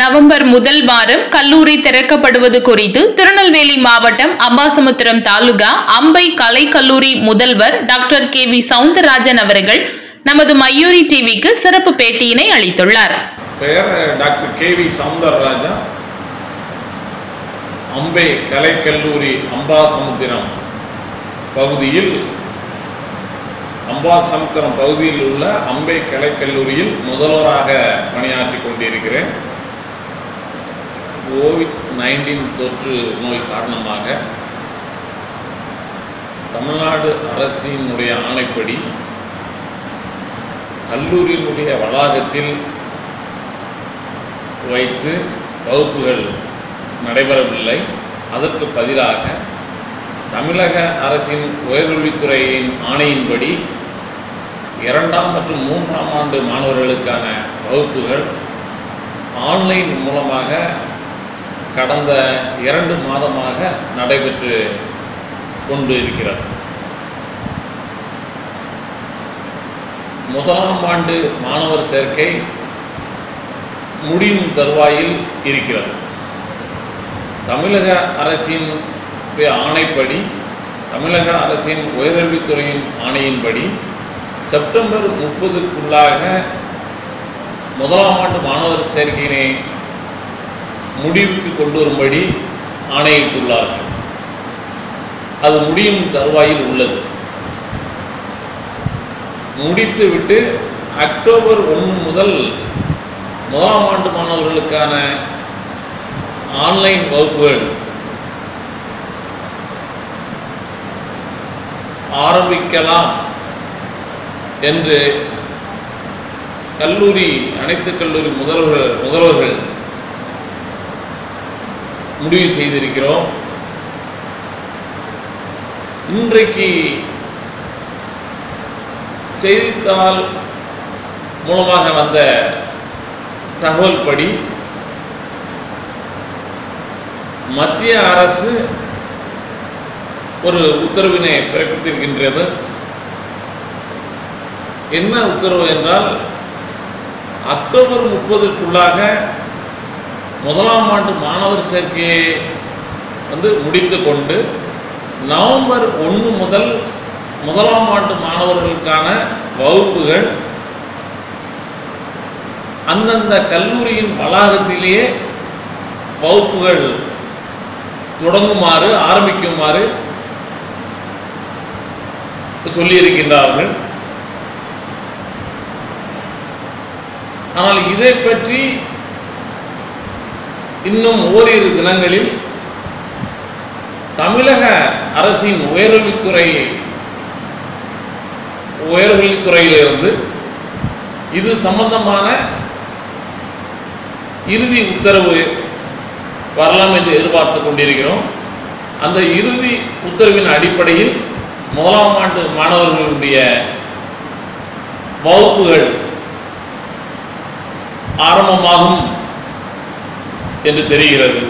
November முதல் வாரம் கல்லூரி திறக்கப்படுவது குறித்து திருநெல்வேலி மாவட்டம் அம்பாசமுத்திரம் தாலுகா அம்பை கலை கல்லூரி முதல்வர் டாக்டர் கே வி சவுந்தரராஜன் அவர்கள் நமது மயூரி டிவிக்கு சிறப்பு பேட்டியினை அளித்துள்ளார். பெயர் டாக்டர் கே வி சவுந்தரராஜா. அம்பை கலைக்கல்லூரி அம்பாசமுத்திரம் பகுதியில் அம்பாசமுத்திரம் பகுதியில் உள்ள அம்பை கலைக்கல்லூரியில் முதல்வராக பணியாற்றி கொண்டிருக்கிறேன். கோவிட் நைன்டீன் தொற்று நோய் காரணமாக தமிழ்நாடு அரசினுடைய ஆணைப்படி கல்லூரியினுடைய வளாகத்தில் வைத்து வகுப்புகள் நடைபெறவில்லை. அதற்கு பதிலாக தமிழக அரசின் உயர்கல்வித்துறையின் ஆணையின்படி இரண்டாம் மற்றும் மூன்றாம் ஆண்டு மாணவர்களுக்கான வகுப்புகள் ஆன்லைன் மூலமாக கடந்த இரண்டு மாதமாக நடைபெற்று கொண்டு இருக்கிறது முதலாம் ஆண்டு மாணவர் சேர்க்கை முடியும் தருவாயில் இருக்கிறது. தமிழக அரசின் ஆணைப்படி தமிழக அரசின் உயர்கல்வித்துறையின் ஆணையின்படி செப்டம்பர் முப்பதுக்குள்ளாக முதலாம் ஆண்டு மாணவர் சேர்க்கையினை முடிவுக்கு கொண்டு வரும்படி ஆணையிட்டுள்ளார்கள். அது முடியும் தருவாயில் உள்ளது. முடித்துவிட்டு அக்டோபர் ஒன்று முதல் முதலாம் ஆண்டு மாணவர்களுக்கான ஆன்லைன் வகுப்புகள் ஆரம்பிக்கலாம் என்று கல்லூரி அனைத்து கல்லூரி முதல்வர்கள் முதல்வர்கள் முடிவு செய்திருக்கிறோம். இன்றைக்கு செய்தித்தாள் மூலமாக வந்த தகவல் படி மத்திய அரசு ஒரு உத்தரவினை பிறப்பித்திருக்கின்றது. என்ன உத்தரவு என்றால் அக்டோபர் முப்பதுக்குள்ளாக முதலாம் ஆண்டு மாணவர் சேர்க்கையை வந்து முடித்து கொண்டு நவம்பர் ஒன்று முதல் முதலாம் ஆண்டு மாணவர்களுக்கான வகுப்புகள் அந்தந்த கல்லூரியின் வளாகத்திலேயே வகுப்புகள் தொடங்குமாறு ஆரம்பிக்குமாறு சொல்லியிருக்கின்றார்கள். ஆனால் இதை பற்றி இன்னும் ஓரிரு தினங்களில் தமிழக அரசின் உயர்கல்வித்துறை உயர்கல்வித்துறையிலிருந்து இது சம்பந்தமான இறுதி உத்தரவு வரலாம் என்று எதிர்பார்த்து கொண்டிருக்கிறோம். அந்த இறுதி உத்தரவின் அடிப்படையில் முதலாம் ஆண்டு மாணவர்களுடைய வகுப்புகள் ஆரம்பமாகும் என்று தெரிகிறது.